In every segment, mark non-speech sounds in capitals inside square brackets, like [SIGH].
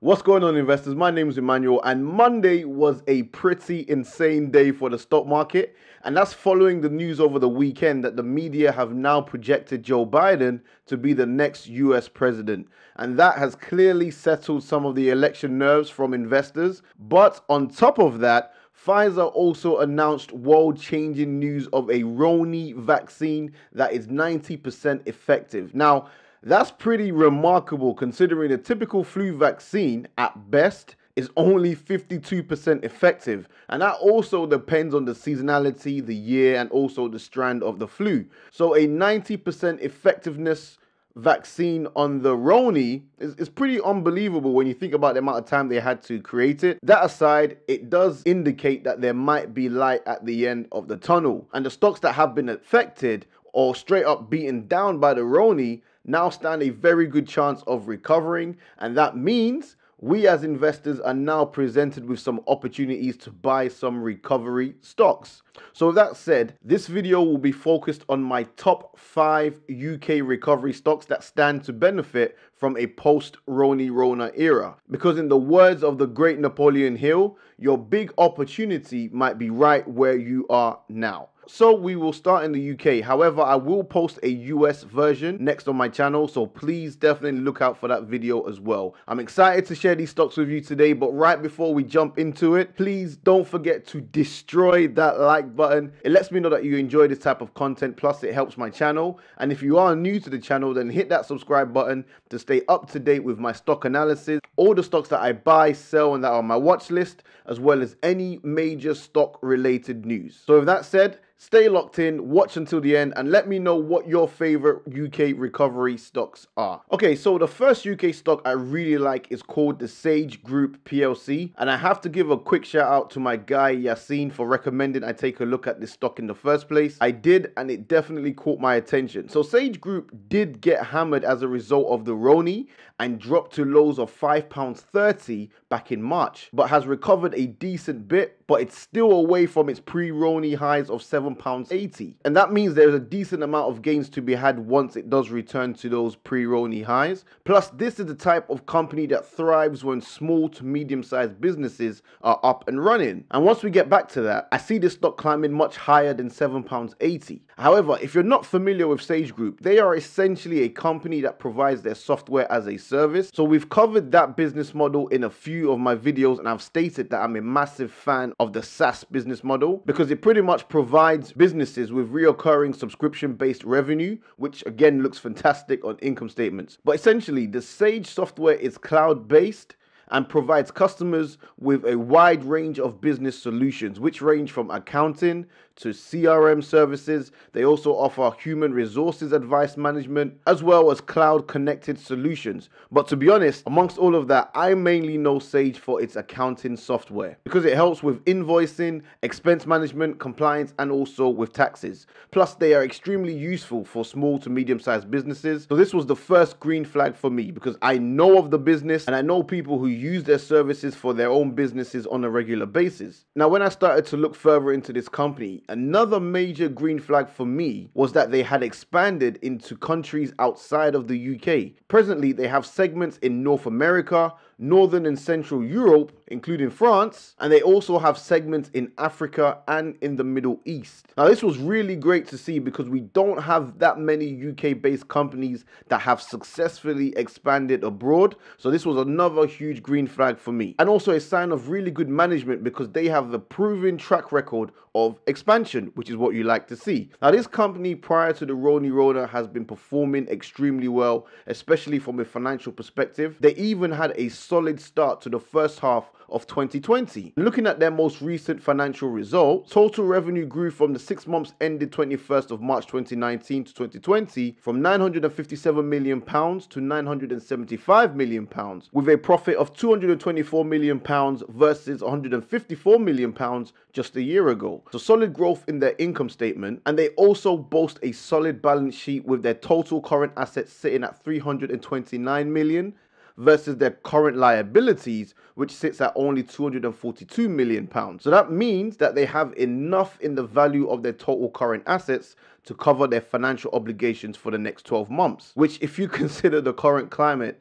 What's going on, investors? My name is Emmanuel, and Monday was a pretty insane day for the stock market. And that's following the news over the weekend that the media have now projected Joe Biden to be the next US president. And that has clearly settled some of the election nerves from investors. But on top of that, Pfizer also announced world changing news of a Roni vaccine that is 90% effective. Now, that's pretty remarkable considering a typical flu vaccine, at best, is only 52% effective. And that also depends on the seasonality, the year, and also the strand of the flu. So a 90% effectiveness vaccine on the Roni is, is pretty unbelievable when you think about the amount of time they had to create it. That aside, it does indicate that there might be light at the end of the tunnel. And the stocks that have been affected or straight up beaten down by the Roni now stand a very good chance of recovering. And that means we as investors are now presented with some opportunities to buy some recovery stocks. So with that said, this video will be focused on my top 5 UK recovery stocks that stand to benefit from a post-Roni Rona era. Because in the words of the great Napoleon Hill, your big opportunity might be right where you are now. So we will start in the UK. However, I will post a US version next on my channel. So please definitely look out for that video as well. I'm excited to share these stocks with you today. But right before we jump into it, please don't forget to destroy that like button. It lets me know that you enjoy this type of content. Plus it helps my channel. And if you are new to the channel, then hit that subscribe button to stay up to date with my stock analysis, all the stocks that I buy, sell, and that are on my watch list, as well as any major stock related news. So with that said, Stay locked in, watch until the end, and let me know what your favorite UK recovery stocks are. Okay, so the first UK stock I really like is called the Sage Group PLC, and I have to give a quick shout out to my guy Yassine for recommending I take a look at this stock in the first place. I did, and it definitely caught my attention. So Sage Group did get hammered as a result of the Roni and dropped to lows of £5.30 back in March, but has recovered a decent bit, but it's still away from its pre-Roni highs of 7 £7.80. And that means there's a decent amount of gains to be had once it does return to those pre-Roni highs. Plus, this is the type of company that thrives when small to medium-sized businesses are up and running. And once we get back to that, I see this stock climbing much higher than £7.80. However, if you're not familiar with Sage Group, they are essentially a company that provides their software as a service. So we've covered that business model in a few of my videos and I've stated that I'm a massive fan of the SaaS business model because it pretty much provides businesses with reoccurring subscription based revenue, which again looks fantastic on income statements. But essentially, the Sage software is cloud based and provides customers with a wide range of business solutions, which range from accounting to CRM services. They also offer human resources advice management as well as cloud connected solutions. But to be honest, amongst all of that, I mainly know Sage for its accounting software because it helps with invoicing, expense management, compliance, and also with taxes. Plus, they are extremely useful for small to medium sized businesses. So, this was the first green flag for me because I know of the business and I know people who use their services for their own businesses on a regular basis. Now, when I started to look further into this company, Another major green flag for me was that they had expanded into countries outside of the UK. Presently, they have segments in North America, Northern and Central Europe, including France, and they also have segments in Africa and in the Middle East. Now, this was really great to see because we don't have that many UK based companies that have successfully expanded abroad. So, this was another huge green flag for me, and also a sign of really good management because they have the proven track record of expansion, which is what you like to see. Now, this company prior to the Roni Rona has been performing extremely well, especially from a financial perspective. They even had a solid start to the first half of 2020. Looking at their most recent financial results, total revenue grew from the six months ended 21st of March 2019 to 2020 from 957 million pounds to 975 million pounds, with a profit of 224 million pounds versus 154 million pounds just a year ago. So solid growth in their income statement, and they also boast a solid balance sheet with their total current assets sitting at 329 million versus their current liabilities, which sits at only 242 million pounds. So that means that they have enough in the value of their total current assets to cover their financial obligations for the next 12 months, which if you [LAUGHS] consider the current climate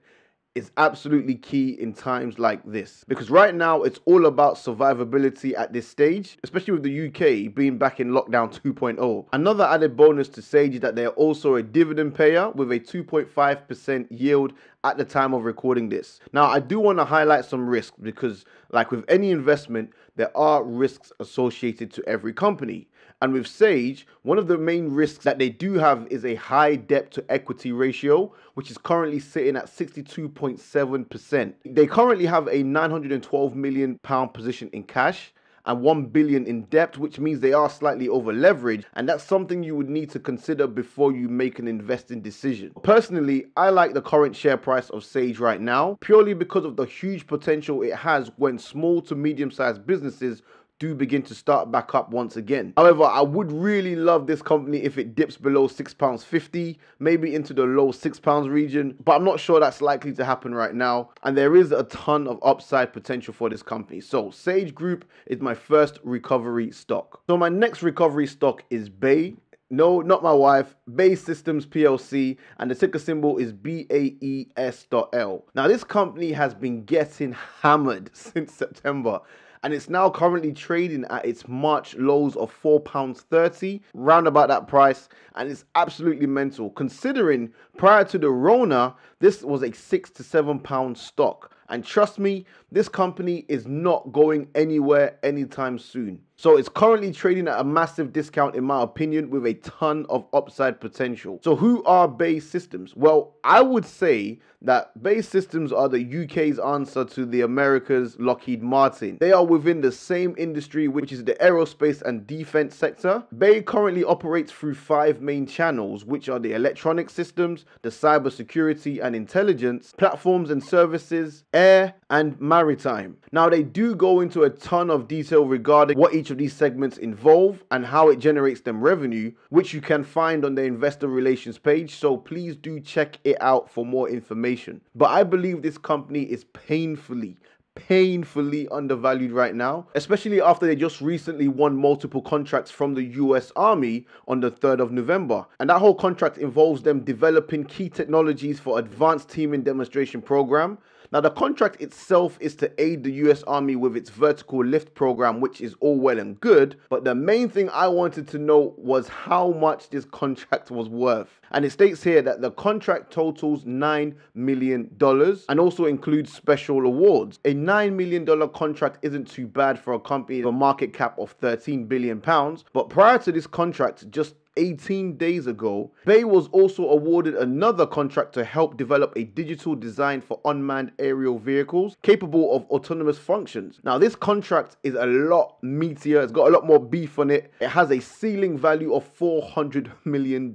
is absolutely key in times like this because right now it's all about survivability at this stage, especially with the UK being back in lockdown 2.0. Another added bonus to Sage is that they're also a dividend payer with a 2.5% yield at the time of recording this. Now, I do want to highlight some risks because, like with any investment, there are risks associated to every company. And with Sage, one of the main risks that they do have is a high debt to equity ratio, which is currently sitting at 62.7%. They currently have a 912 million pound position in cash and 1 billion in debt, which means they are slightly over leveraged. And that's something you would need to consider before you make an investing decision. Personally, I like the current share price of Sage right now purely because of the huge potential it has when small to medium sized businesses do begin to start back up once again. However, I would really love this company if it dips below £6.50, maybe into the low £6 region, but I'm not sure that's likely to happen right now. And there is a ton of upside potential for this company. So, Sage Group is my first recovery stock. So, my next recovery stock is BAE. No, not my wife. BAE Systems PLC, and the ticker symbol is BAES.L. Now, this company has been getting hammered [LAUGHS] since September and it's now currently trading at its March lows of £4.30, round about that price, and it's absolutely mental considering prior to the Rona, this was a six to seven pound stock. And trust me, this company is not going anywhere anytime soon. So it's currently trading at a massive discount, in my opinion, with a ton of upside potential. So who are BAE Systems? Well, I would say that BAE Systems are the UK's answer to the America's Lockheed Martin. They are within the same industry, which is the aerospace and defense sector. BAE currently operates through five main channels, which are the electronic systems, the cybersecurity and intelligence, platforms and services, air, and maritime. Now, they do go into a ton of detail regarding what each of these segments involve and how it generates them revenue, which you can find on the investor relations page. So please do check it out for more information. But I believe this company is painfully, painfully undervalued right now, especially after they just recently won multiple contracts from the US Army on the 3rd of November. And that whole contract involves them developing key technologies for advanced teaming demonstration program, now, the contract itself is to aid the US Army with its vertical lift program, which is all well and good. But the main thing I wanted to know was how much this contract was worth. And it states here that the contract totals $9 million and also includes special awards. A $9 million contract isn't too bad for a company with a market cap of 13 billion pounds. But prior to this contract, just 18 days ago, BAE was also awarded another contract to help develop a digital design for unmanned aerial vehicles capable of autonomous functions. Now, this contract is a lot meatier, it's got a lot more beef on it. It has a ceiling value of $400 million,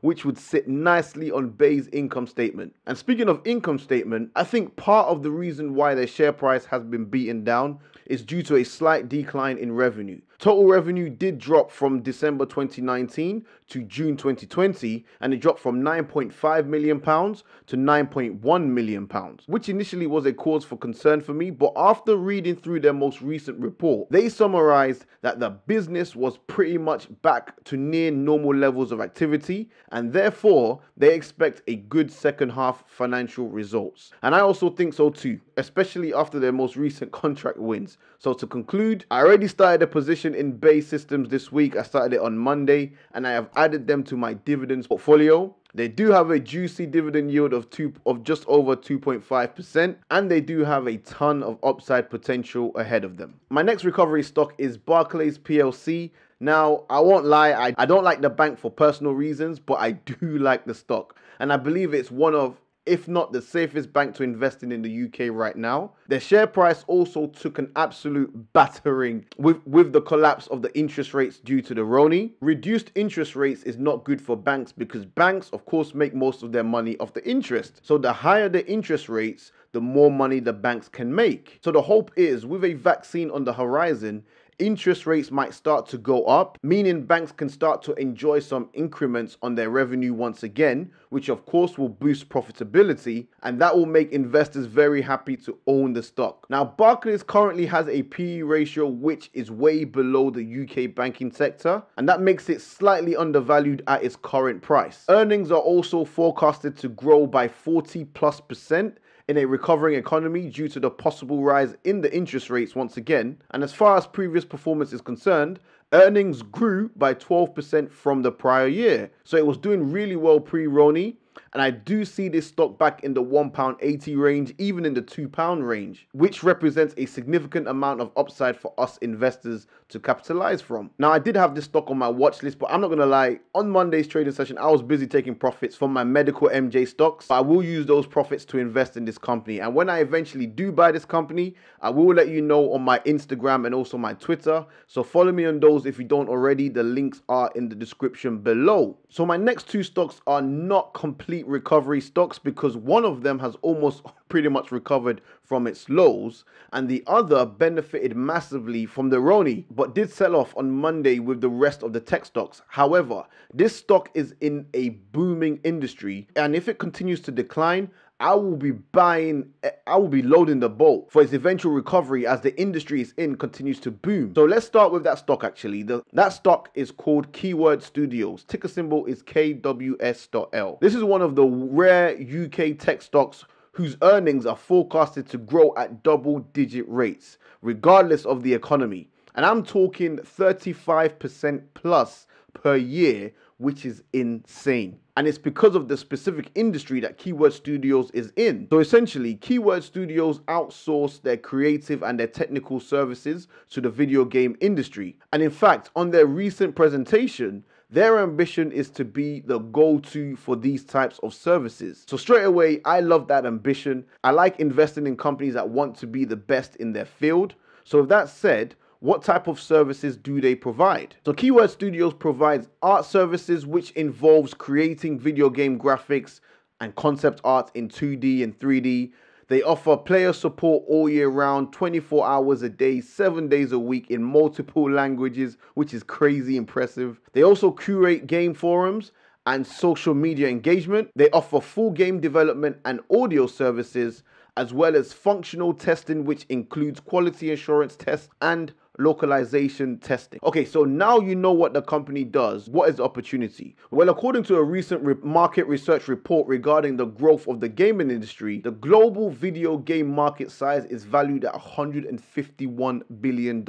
which would sit nicely on BAE's income statement. And speaking of income statement, I think part of the reason why their share price has been beaten down is due to a slight decline in revenue. Total revenue did drop from December 2019 to June 2020, and it dropped from 9.5 million pounds to 9.1 million pounds, which initially was a cause for concern for me. But after reading through their most recent report, they summarized that the business was pretty much back to near normal levels of activity, and therefore they expect a good second half financial results. And I also think so too, especially after their most recent contract wins. So to conclude, I already started a position in BAE Systems this week. I started it on Monday and I have added them to my dividends portfolio. They do have a juicy dividend yield of two of just over 2.5%, and they do have a ton of upside potential ahead of them. My next recovery stock is Barclays PLC. Now, I won't lie, I, I don't like the bank for personal reasons, but I do [LAUGHS] like the stock. And I believe it's one of if not the safest bank to invest in in the UK right now. Their share price also took an absolute battering with, with the collapse of the interest rates due to the Roni. Reduced interest rates is not good for banks because banks, of course, make most of their money off the interest. So the higher the interest rates, the more money the banks can make. So the hope is with a vaccine on the horizon, interest rates might start to go up, meaning banks can start to enjoy some increments on their revenue once again, which of course will boost profitability and that will make investors very happy to own the stock. Now, Barclays currently has a PE ratio which is way below the UK banking sector, and that makes it slightly undervalued at its current price. Earnings are also forecasted to grow by 40 plus percent in a recovering economy due to the possible rise in the interest rates once again. And as far as previous performance is concerned, earnings grew by 12% from the prior year. So it was doing really well pre Roni and I do see this stock back in the £1.80 range, even in the £2 range, which represents a significant amount of upside for us investors to capitalize from. Now, I did have this stock on my watch list, but I'm not going to lie, on Monday's trading session, I was busy taking profits from my medical MJ stocks. I will use those profits to invest in this company. And when I eventually do buy this company, I will let you know on my Instagram and also my Twitter. So follow me on those if you don't already. The links are in the description below. So my next two stocks are not complete complete recovery stocks because one of them has almost pretty much recovered from its lows and the other benefited massively from the Roni but did sell off on Monday with the rest of the tech stocks. However, this stock is in a booming industry and if it continues to decline, I will be buying, I will be loading the boat for its eventual recovery as the industry is in continues to boom. So let's start with that stock actually. The, that stock is called Keyword Studios. Ticker symbol is KWS.L. This is one of the rare UK tech stocks whose earnings are forecasted to grow at double digit rates, regardless of the economy. And I'm talking 35% plus per year, which is insane and it's because of the specific industry that Keyword Studios is in. So essentially, Keyword Studios outsource their creative and their technical services to the video game industry. And in fact, on their recent presentation, their ambition is to be the go to for these types of services. So, straight away, I love that ambition. I like investing in companies that want to be the best in their field. So, with that said, what type of services do they provide? So Keyword Studios provides art services which involves creating video game graphics and concept art in 2D and 3D. They offer player support all year round, 24 hours a day, 7 days a week in multiple languages, which is crazy impressive. They also curate game forums and social media engagement. They offer full game development and audio services as well as functional testing, which includes quality assurance tests and localization testing. Okay, so now you know what the company does. What is the opportunity? Well, according to a recent re market research report regarding the growth of the gaming industry, the global video game market size is valued at $151 billion in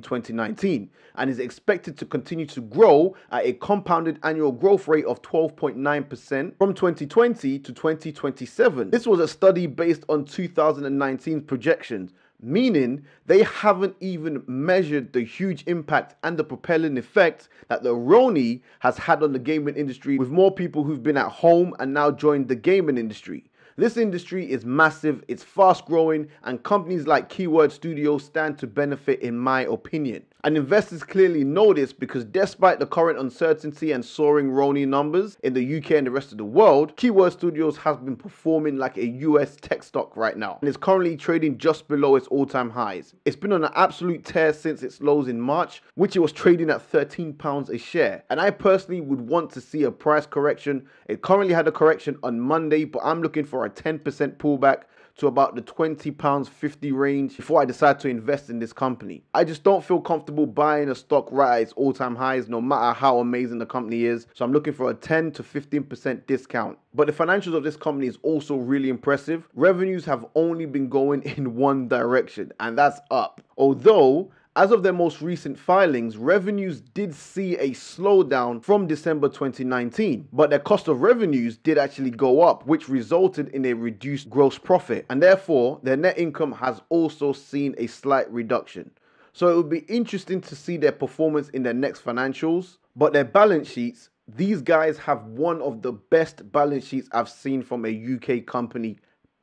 2019 and is expected to continue to grow at a compounded annual growth rate of 12.9% from 2020 to 2027. This was a study based on 2019 projections meaning they haven't even measured the huge impact and the propelling effect that the Roni has had on the gaming industry with more people who've been at home and now joined the gaming industry. This industry is massive, it's fast growing, and companies like Keyword Studios stand to benefit, in my opinion. And investors clearly know this because despite the current uncertainty and soaring Roni numbers in the UK and the rest of the world, Keyword Studios has been performing like a US tech stock right now and is currently trading just below its all-time highs. It's been on an absolute tear since its lows in March, which it was trading at 13 pounds a share. And I personally would want to see a price correction. It currently had a correction on Monday, but I'm looking for a 10% pullback to about the 20 pounds 50 range before I decide to invest in this company. I just don't feel comfortable buying a stock right at its all-time highs no matter how amazing the company is. So I'm looking for a 10 to 15% discount. But the financials of this company is also really impressive. Revenues have only been going [LAUGHS] in one direction and that's up. Although as of their most recent filings, revenues did see a slowdown from December 2019, but their cost of revenues did actually go up, which resulted in a reduced gross profit, and therefore their net income has also seen a slight reduction. So it would be interesting to see their performance in their next financials, but their balance sheets, these guys have one of the best balance sheets I've seen from a UK company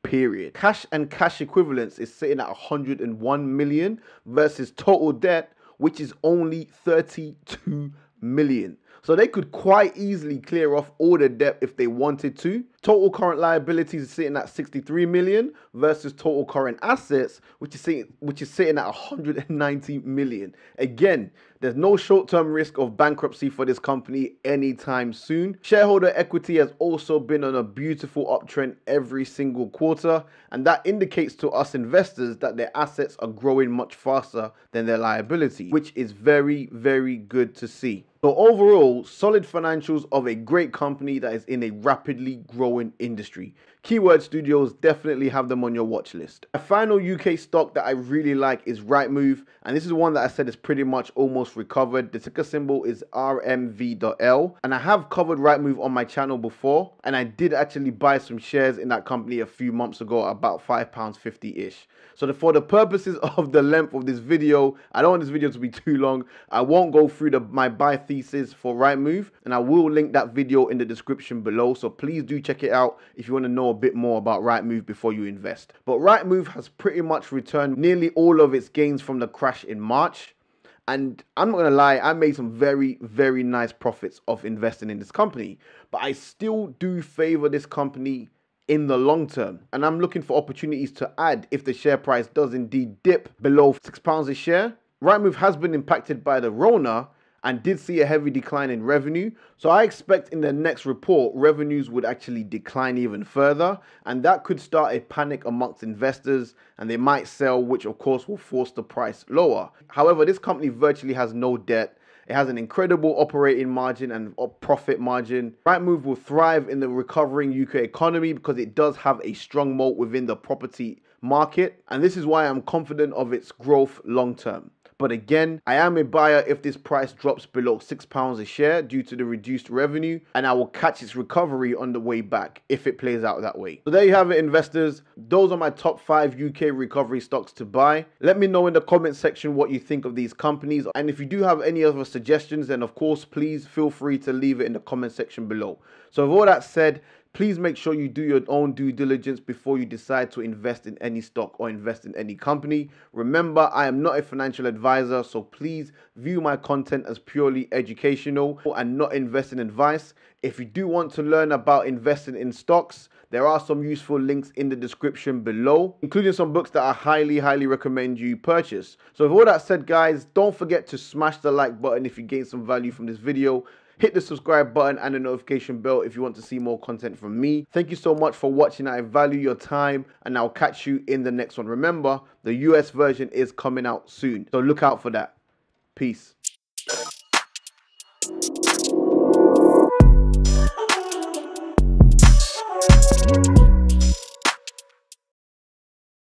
period. Cash and cash equivalents is sitting at 101 million versus total debt, which is only 32 million. So they could quite easily clear off all the debt if they wanted to. Total current liabilities is sitting at 63 million versus total current assets, which is sitting, which is sitting at 190 million. Again, there's no short-term risk of bankruptcy for this company anytime soon. Shareholder equity has also been on a beautiful uptrend every single quarter, and that indicates to us investors that their assets are growing much faster than their liability, which is very, very good to see. So overall, solid financials of a great company that is in a rapidly growing industry. Keyword Studios, definitely have them on your watch list. A final UK stock that I really like is Rightmove, and this is one that I said is pretty much almost recovered. The ticker symbol is RMV.L, and I have covered Rightmove on my channel before, and I did actually buy some shares in that company a few months ago, about £5.50-ish. So the, for the purposes [LAUGHS] of the length of this video, I don't want this video to be too long. I won't go through the, my buy thesis for Rightmove, and I will link that video in the description below. So please do check it out if you want to know a bit more about Rightmove before you invest. But Rightmove has pretty much returned nearly all of its gains from the crash in March. And I'm not gonna lie, I made some very, very nice profits of investing in this company. But I still do favor this company in the long term. And I'm looking for opportunities to add if the share price does indeed dip below six pounds a share. Rightmove has been impacted by the Rona and did see a heavy decline in revenue. So I expect in the next report, revenues would actually decline even further. And that could start a panic amongst investors and they might sell, which of course will force the price lower. However, this company virtually has no debt it has an incredible operating margin and profit margin. Rightmove will thrive in the recovering UK economy because it does have a strong moat within the property market. And this is why I'm confident of its growth long term. But again, I am a buyer if this price drops below £6 a share due to the reduced revenue, and I will catch its recovery on the way back if it plays out that way. So there you have it, investors. Those are my top five UK recovery stocks to buy. Let me know in the comment section what you think of these companies. And if you do have any other suggestions, then of course, please feel free to leave it in the comment section below. So with all that said, Please make sure you do your own due diligence before you decide to invest in any stock or invest in any company. Remember, I am not a financial advisor, so please view my content as purely educational and not investing advice. If you do want to learn about investing in stocks, there are some useful links in the description below, including some books that I highly, highly recommend you purchase. So with all that said, guys, don't forget to smash the like button if you gain some value from this video hit the subscribe button and the notification bell if you want to see more content from me. Thank you so much for watching. I value your time and I'll catch you in the next one. Remember, the US version is coming out soon, so look out for that. Peace.